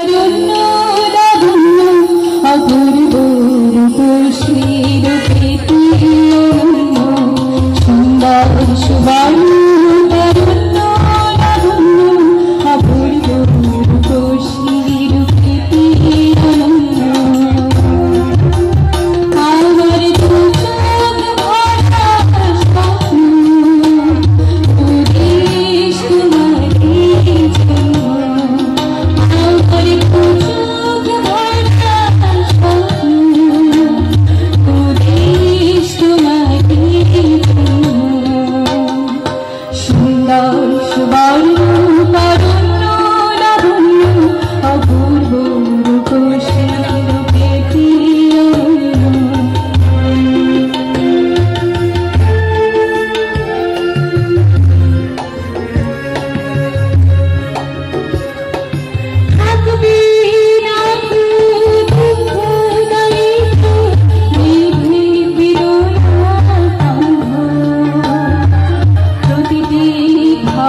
I don't know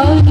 Oh.